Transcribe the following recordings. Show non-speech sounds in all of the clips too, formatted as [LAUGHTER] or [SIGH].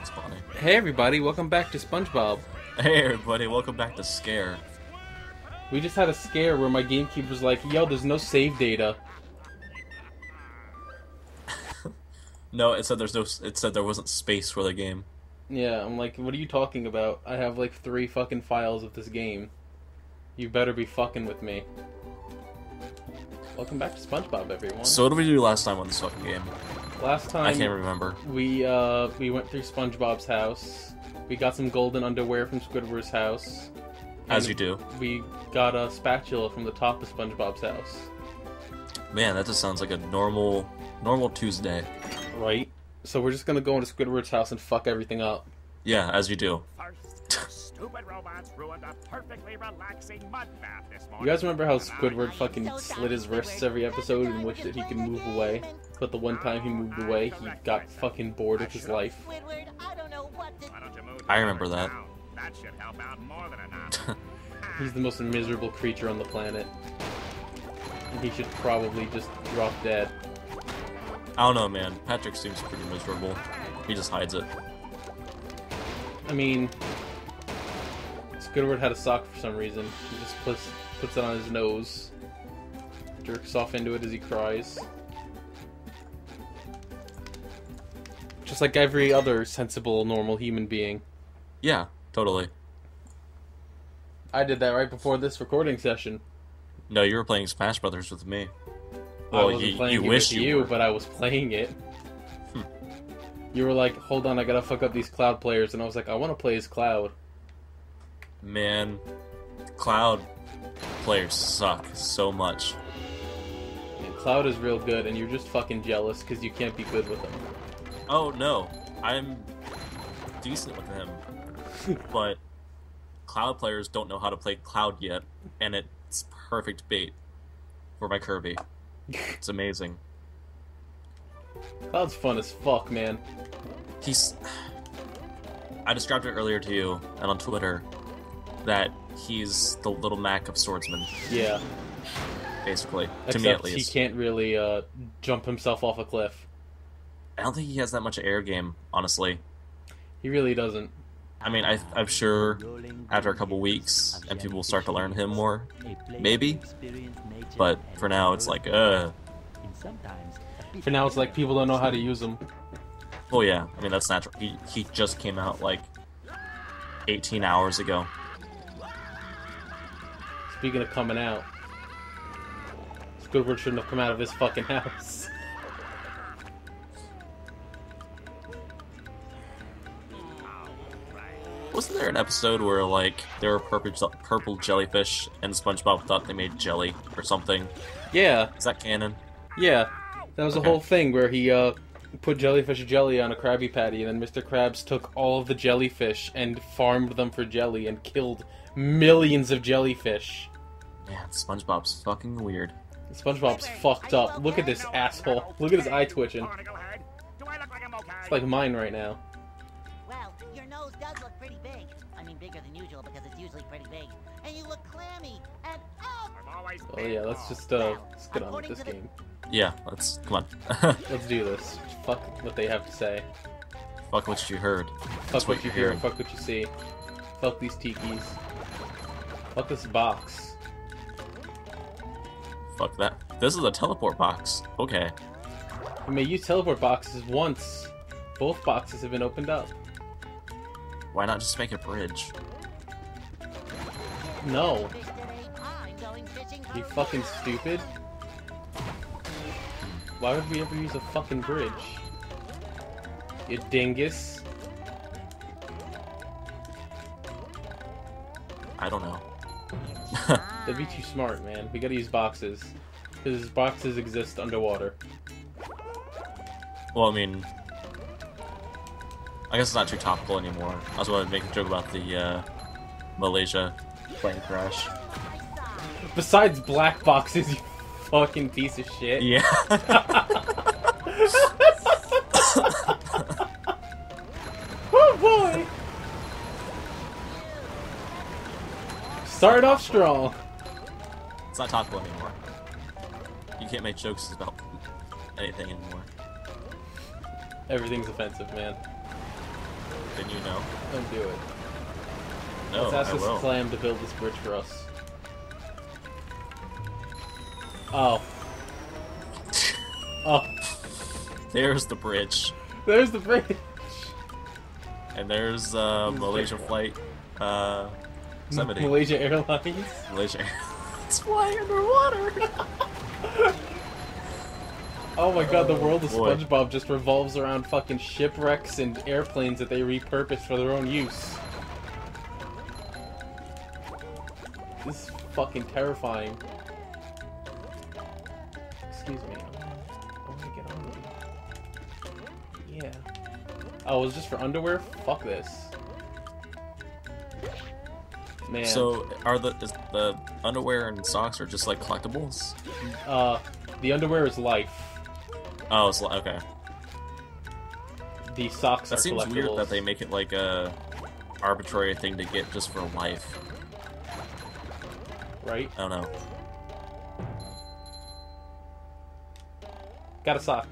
That's funny. Hey everybody, welcome back to SpongeBob. Hey everybody, welcome back to Scare. We just had a scare where my GameCube was like, yo, there's no save data. [LAUGHS] No, it said there's no. It said there wasn't space for the game. Yeah, I'm like, what are you talking about? I have like three fucking files of this game. You better be fucking with me. Welcome back to SpongeBob, everyone. So what did we do last time on this fucking game? Last time I can't remember. we uh we went through SpongeBob's house. We got some golden underwear from Squidward's house. As and you do. We got a spatula from the top of SpongeBob's house. Man, that just sounds like a normal, normal Tuesday. Right? So we're just gonna go into Squidward's house and fuck everything up. Yeah, as you do. First, stupid robots ruined a perfectly relaxing mud bath this morning. You guys remember how Squidward fucking slit his wrists every episode and wished that he could move away? But the one time he moved away, he got fucking bored of his life. Squidward, I don't know what to Why don't you move I remember that. That should help out more than enough. [LAUGHS] Ah. He's the most miserable creature on the planet. And he should probably just drop dead. I don't know, man. Patrick seems pretty miserable. He just hides it. I mean, Squidward had a sock for some reason. He just puts, puts it on his nose, jerks off into it as he cries. Just like every other sensible, normal human being. Yeah, totally. I did that right before this recording session. No, you were playing Smash Brothers with me. I Well, wasn't you, playing you it wish with you, you, were. but I was playing it. Hmm. You were like, "Hold on, I gotta fuck up these Cloud players," and I was like, "I want to play as Cloud." Man, Cloud players suck so much. And Cloud is real good, and you're just fucking jealous because you can't be good with him. Oh no, I'm decent with him, [LAUGHS] but Cloud players don't know how to play Cloud yet, and it's perfect bait for my Kirby. [LAUGHS] It's amazing. Cloud's fun as fuck, man. He's. I described it earlier to you and on Twitter that he's the little Mac of swordsman, Yeah. basically. to me, at least, he can't really uh, jump himself off a cliff. I don't think he has that much air game, honestly. He really doesn't. I mean, I, I'm sure after a couple weeks and people will start to learn him more, maybe. But for now, it's like, uh. For now, it's like people don't know how to use him. Oh yeah. I mean, that's natural. He he just came out like 18 hours ago. Speaking of coming out, Squidward shouldn't have come out of his fucking house. Wasn't there an episode where like there were purple purple jellyfish and SpongeBob thought they made jelly or something? Yeah, Is that canon? yeah. That was a whole thing where he uh, put jellyfish jelly on a Krabby Patty, and then Mr. Krabs took all of the jellyfish and farmed them for jelly and killed millions of jellyfish. Man, SpongeBob's fucking weird. SpongeBob's fucked up. Look at this asshole. Look at his eye twitching. Want to go ahead? Do I look like I'm okay? It's like mine right now. Well, your nose does look pretty big. I mean, bigger than usual because it's usually pretty big. And you look clammy. And oh, Oh been yeah, let's just uh, let's get on with this game. Yeah, let's come on. [LAUGHS] Let's do this. Fuck what they have to say. Fuck what you heard. Fuck what, what you hear. hearing. Fuck what you see. Fuck these tikis. Fuck this box. Fuck that. This is a teleport box. Okay. We may use teleport boxes once. Both boxes have been opened up. Why not just make a bridge? No. fish today. I'm going fishing for You fucking stupid. Why would we ever use a fucking bridge? You dingus. I don't know. That'd be too smart, man. We gotta use boxes. Because boxes exist underwater. Well, I mean, I guess it's not too topical anymore. I was going to make a joke about the uh, Malaysia plane crash. Besides black boxes, [LAUGHS] you fucking piece of shit. Yeah. [LAUGHS] Oh boy! Started off strong. It's not topical anymore. You can't make jokes about anything anymore. Everything's offensive, man. Didn't you know? Don't do it. No, Let's ask I this will. clam to build this bridge for us. Oh. [LAUGHS] Oh, There's the bridge, there's the bridge. and there's uh, Malaysia flight. Uh, 70. Malaysia Airlines. Malaysia. It's flying underwater. [LAUGHS] Oh my god, the world of oh, boy. SpongeBob just revolves around fucking shipwrecks and airplanes that they repurpose for their own use. This is fucking terrifying. Excuse me. I want to get on. Yeah. Oh, it was just for underwear? Fuck this. Man. So, are the is the underwear and socks are just like collectibles? uh, the underwear is life. Oh, it's like okay. The socks That are seems weird that they make it like a arbitrary thing to get just for life. Right? I don't know. Got a sock.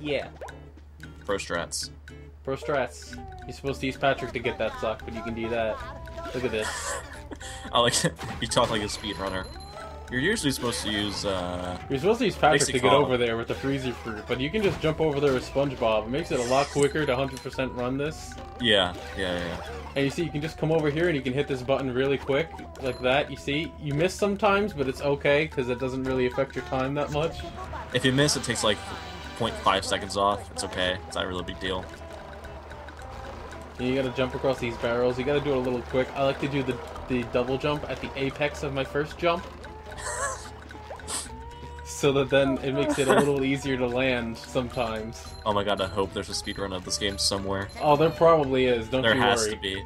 Yeah. Pro strats. Pro strats. You're supposed to use Patrick to get that sock, but you can do that. Look at this. [LAUGHS] I like [LAUGHS] you talk like a speedrunner. You're usually supposed to use uh You're supposed to use Patrick to get over there with the freezer fruit, but you can just jump over there with SpongeBob. It makes it a lot quicker to 100% run this. yeah, yeah, yeah. yeah. And you see, you can just come over here and you can hit this button really quick, like that. You see, you miss sometimes, but it's okay because it doesn't really affect your time that much. If you miss, it takes like 0.5 seconds off. It's okay. It's not really a big deal. And you gotta jump across these barrels. You gotta do it a little quick. I like to do the the double jump at the apex of my first jump. [LAUGHS] so that then it makes it a [LAUGHS] little easier to land sometimes. Oh my god, I hope there's a speedrun of this game somewhere. Oh, there probably is. Don't There you has to be.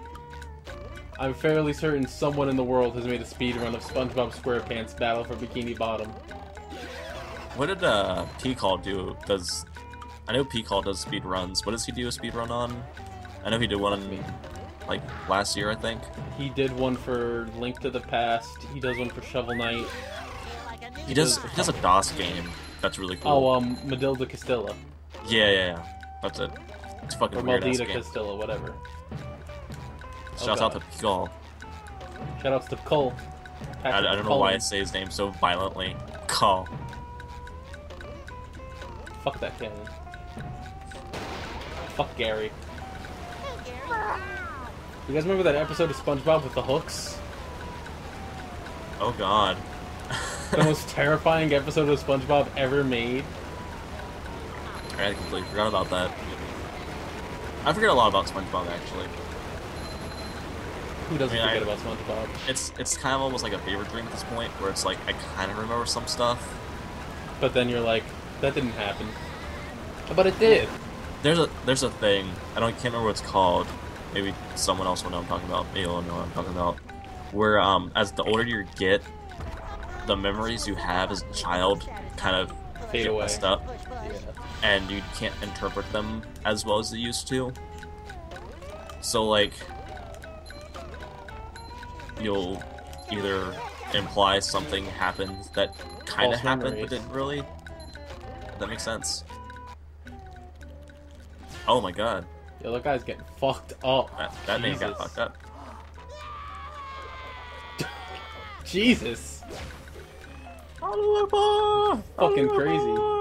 I'm fairly certain someone in the world has made a speed run of SpongeBob SquarePants Battle for Bikini Bottom. What did uh P-Call do? Does I know P-Call does speed runs. What does he do a speed run on? I know he did one me like last year, I think. He did one for Link to the Past. He does one for Shovel Knight. He does he does a DOS game. That's really cool. Oh, um, Madilda Castilla. yeah, yeah, yeah. That's it. It's fucking Or weird Maldita. Castilla, whatever. Shouts Oh, out to God. Shout out to Cole. I, I don't know why I say his name so violently. Call. Fuck that cannon. Fuck Gary. You guys remember that episode of SpongeBob with the hooks? Oh god. The [LAUGHS] most terrifying episode of SpongeBob ever made. I completely forgot about that. I forget a lot about SpongeBob actually. Who doesn't I mean, forget I- about SpongeBob? It's it's kind of almost like a favorite dream at this point, where it's like I kind of remember some stuff. But then you're like, that didn't happen. But it did. There's a there's a thing I don't can't remember what it's called. Maybe someone else will know what I'm talking about. Maybe you'll know what I'm talking about. Where um as the older you get, the memories you have as a child kind of Fade get away. messed up, Yeah. and you can't interpret them as well as you used to. So like, you'll either imply something happened that kind of happened but didn't really. That makes sense. Oh my god, Yo, that guy's getting fucked up. that, name got fucked up. [LAUGHS] Jesus. Fucking Fucking crazy.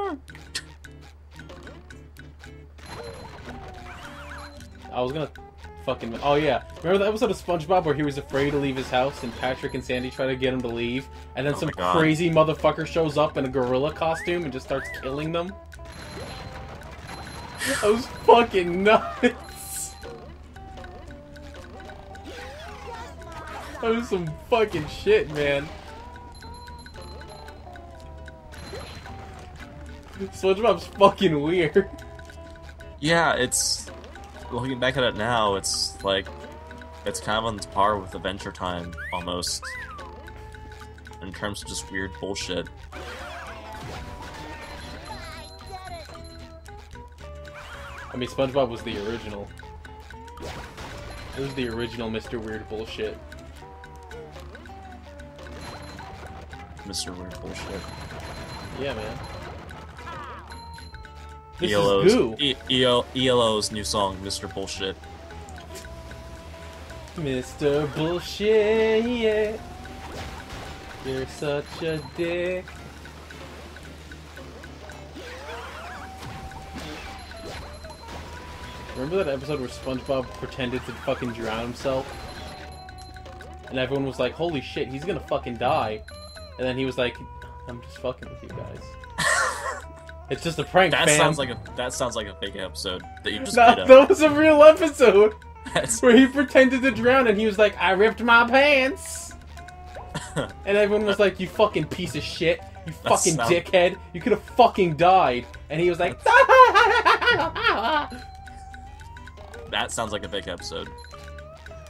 I was gonna fucking. Oh yeah, remember the episode of SpongeBob where he was afraid to leave his house and Patrick and Sandy try to get him to leave, and then Oh some crazy motherfucker shows up in a gorilla costume and just starts killing them. That was fucking nuts. That was some fucking shit, man. SpongeBob's fucking weird. Yeah, it's looking back at it now, it's like it's kind of on par with Adventure Time almost. In terms of just weird bullshit. I mean, SpongeBob was the original. It was the original Mr. Weird bullshit. Mr. Weird bullshit. Yeah, man. This ELO's, is goo. E- EL, ELO's new song, Mr. Bullshit. Mr. Bullshit. You're such a dick. Remember that episode where SpongeBob pretended to fucking drown himself? And everyone was like, holy shit, he's gonna fucking die. And then he was like, I'm just fucking with you guys. [LAUGHS] it's just a prank, That fam. sounds like a that sounds like a fake episode that you just No, made up. that was a real episode That's- where he pretended to drown and he was like, I ripped my pants. [LAUGHS] and everyone was like, you fucking piece of shit. You That fucking sound- dickhead. You could have fucking died. And he was like, [LAUGHS] that sounds like a fake episode.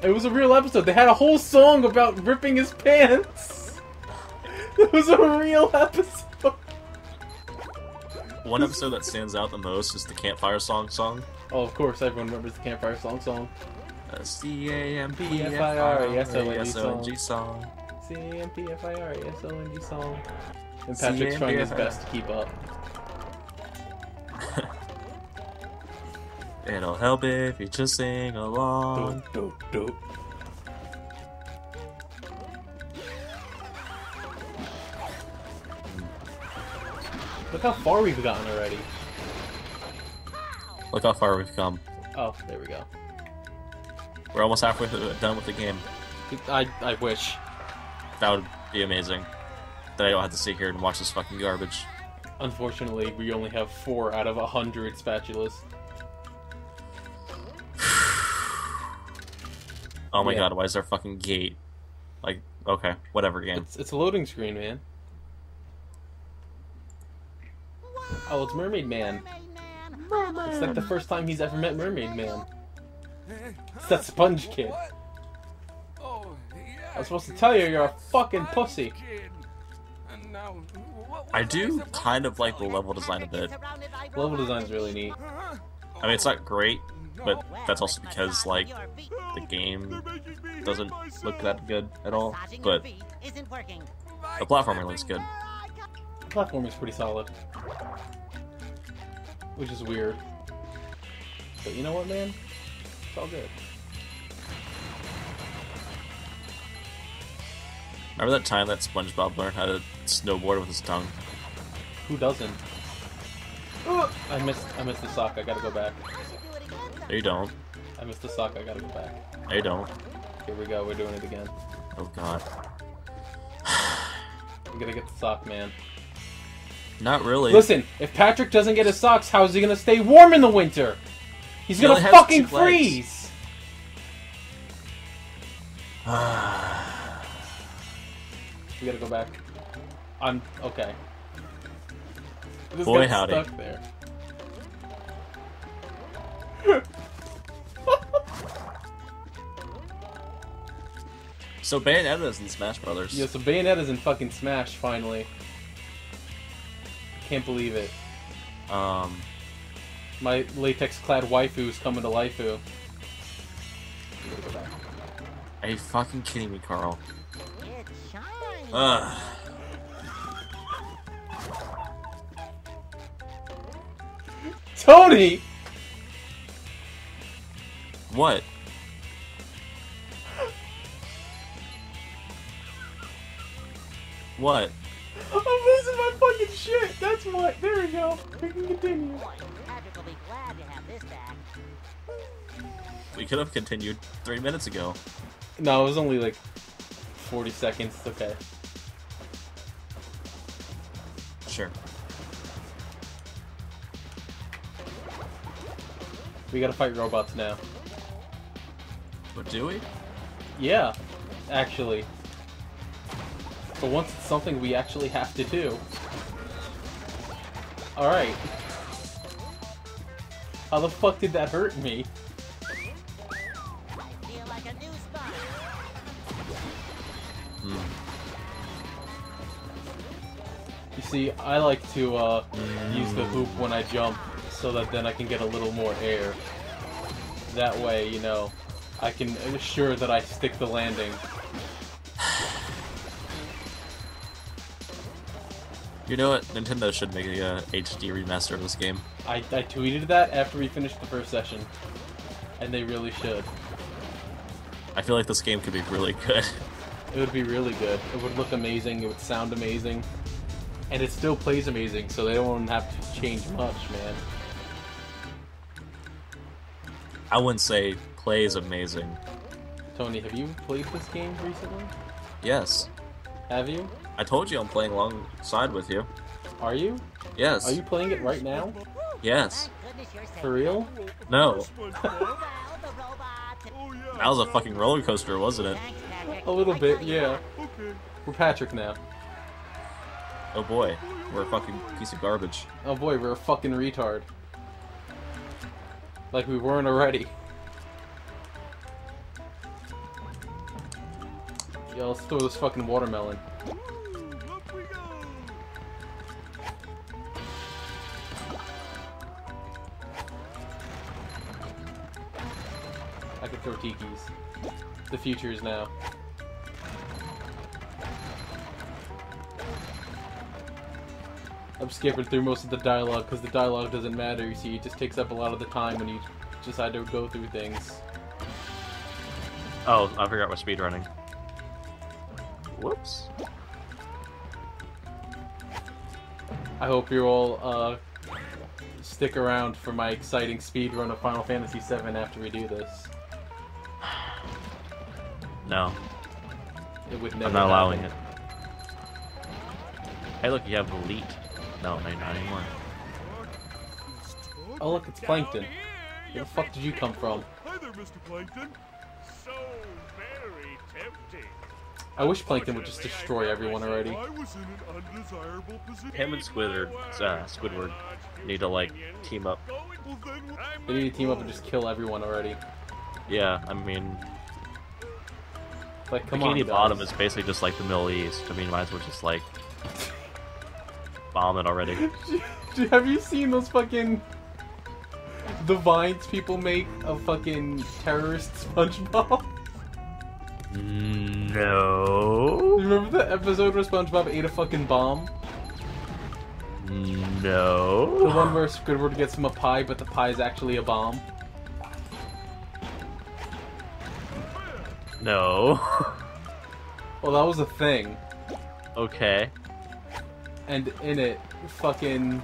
It was a real episode. They had a whole song about ripping his pants. [LAUGHS] It was a real episode. One episode that stands out the most is the campfire song song. Oh, of course, everyone remembers the campfire song song. C A M P F I R E S O N G S O N G song. C A M P F I R E S O N G song. And Patrick's trying his best to keep up. It'll help if you just sing along. Look how far we've gotten already. Look how far we've come. Oh, there we go. We're almost halfway done with the game. I, I wish. That would be amazing. That I don't have to sit here and watch this fucking garbage. Unfortunately, we only have four out of a hundred spatulas. Oh my Yeah. god, why is there a fucking gate? Like, okay, whatever game. It's, it's a loading screen, man. Oh, it's Mermaid Man. Mermaid Man. It's like the first time he's ever met Mermaid Man. It's that sponge kid. Oh, I was supposed to tell you you're a fucking pussy. I do kind of like the level design a bit. Level design's really neat. I mean, it's not great, but that's also because, like, the game doesn't look that good at all. But the platformer looks good. The platform is pretty solid. Which is weird. But you know what, man? It's all good. Remember that time that SpongeBob learned how to snowboard with his tongue? Who doesn't? I missed I missed the sock, I gotta go back. No, you don't. I missed the sock, I gotta go back. No, you don't. Here we go, we're doing it again. Oh god. [SIGHS] I'm gonna get the sock, man. Not really. Listen, if Patrick doesn't get his socks, how is he gonna stay warm in the winter? He's He gonna fucking freeze! [SIGHS] We gotta go back. I'm okay. This Boy, howdy. Stuck there. [LAUGHS] So Bayonetta's in Smash Brothers. Yeah, so Bayonetta's in fucking Smash finally. Can't believe it. Um, My latex-clad waifu is coming to Laifu. We gotta go back. are you fucking kidding me, Carl? It's shiny. Ugh. Tony! What? What? I'm losing my fucking shit. That's what. There we go. We can continue. Patrick will be glad to have this back. We could have continued three minutes ago. No, it was only like 40 seconds. It's okay. Sure. We gotta fight robots now. But do we? Yeah, actually. For once, it's something we actually have to do. Alright. How the fuck did that hurt me? Hmm. You see, I like to uh, use the hoop when I jump, so that then I can get a little more air. That way, you know, I can assure that I stick the landing. You know what? Nintendo should make a uh, HD remaster of this game. I, I tweeted that after we finished the first session, and they really should. I feel like this game could be really good. [LAUGHS] It would be really good. It would look amazing. It would sound amazing. And it still plays amazing, so they don't have to change much, man. I wouldn't say plays amazing. Tony, have you played this game recently? Yes. Have you? I told you I'm playing alongside with you. Are you? Yes. Are you playing it right now? Yes. Goodness, you're safe. For real? No. Well, the robots. That was a fucking roller coaster, wasn't it? A little bit, yeah. We're Patrick now. Oh boy. We're a fucking piece of garbage. Oh boy, we're a fucking retard. Like we weren't already. Yeah, let's throw this fucking watermelon. I could throw tikis. The future is now. I'm skipping through most of the dialogue because the dialogue doesn't matter. You see, it just takes up a lot of the time when you decide to go through things. Oh, I forgot we're speedrunning. Whoops. I hope you all uh, stick around for my exciting speed run of Final Fantasy VII after we do this. No, It would never. I'm not allowing it. Hey, look, you have Elite. No, no, not anymore. Oh look, it's Plankton. Where the fuck did you come from? Hi there, Mr. Plankton. So very tempting. I wish Plankton would just destroy everyone already. I was in an undesirable position. Him and Squidward, uh, Squidward need to, like, team up. They need to team up and just kill everyone already. Yeah, I mean, Like, come on, Bikini guys. Bottom is basically just like the Middle East. I mean, might as well just, like, bomb it already. [LAUGHS] Have you seen those fucking the vines people make of fucking terrorist SpongeBob? [LAUGHS] No. Remember the episode where SpongeBob ate a fucking bomb? No. The one where Squidward gets him a pie, but the pie is actually a bomb. No. [LAUGHS] Well, that was a thing, okay. and in it, fucking,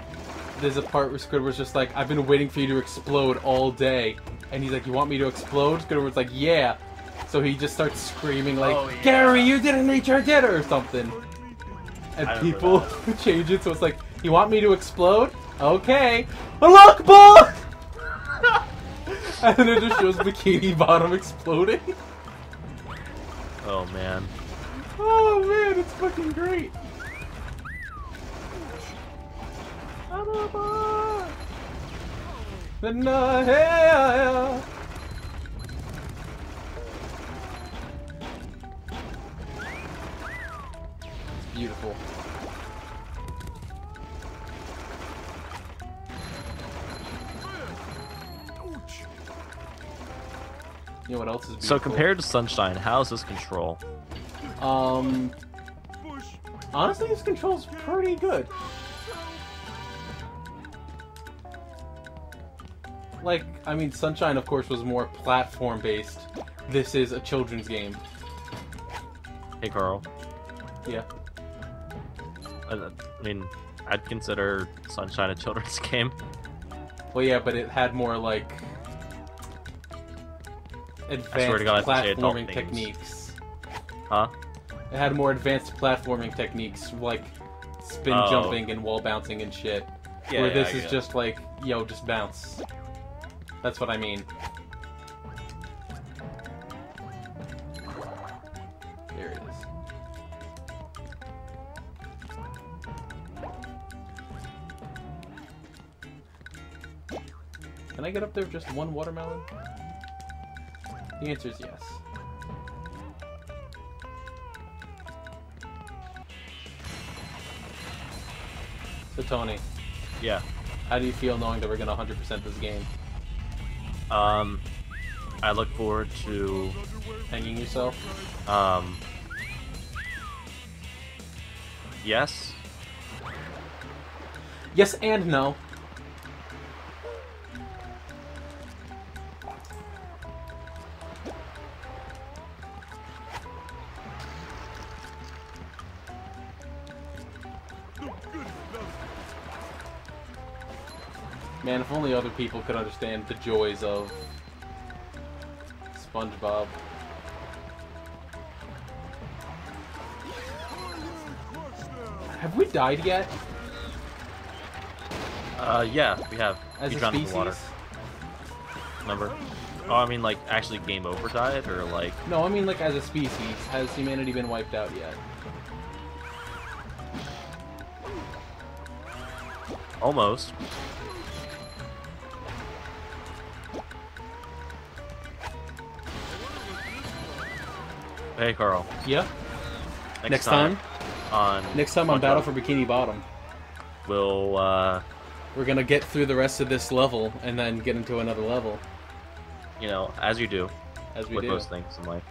there's a part where Squidward's just like, "I've been waiting for you to explode all day," and he's like, "You want me to explode?" Squidward's like, "Yeah." So he just starts screaming like, Oh, yeah. "Gary, you didn't nature did or something." And I remember people [LAUGHS] change it so it's like, "You want me to explode?" Okay. Look, ball. [LAUGHS] and then it just shows Bikini Bottom exploding. Oh man. Oh man, it's fucking great. The night. It's beautiful. You know what else is beautiful? So compared to Sunshine, how's this control? Um, honestly, this control's pretty good. Like, I mean, Sunshine, of course, was more platform based. This is a children's game. Hey, Carl. Yeah. I, I mean, I'd consider Sunshine a children's [LAUGHS] game. Well, yeah, but it had more like advanced God, I have to say adult platforming techniques. Huh? It had more advanced platforming techniques, like spin Oh. jumping and wall bouncing and shit. Yeah, where yeah, this I is it. just like, yo, just bounce. That's what I mean. There it is. Can I get up there with just one watermelon? The answer is yes. So Tony, Yeah. how do you feel knowing that we're gonna 100% this game? Um, I look forward to Hanging yourself? um. Yes. Yes and no. If only other people could understand the joys of SpongeBob. Have we died yet Uh, yeah, we have. as we a drowned in species? the water. Remember? Oh, I mean, like actually game over died, or like No, I mean like as a species. Has humanity been wiped out yet? almost. Hey, Carl. Yeah. Next, Next time? on Next time on Battle for Bikini Bottom, we'll uh, we're gonna get through the rest of this level and then get into another level you know, as you do as we with do. most things in life.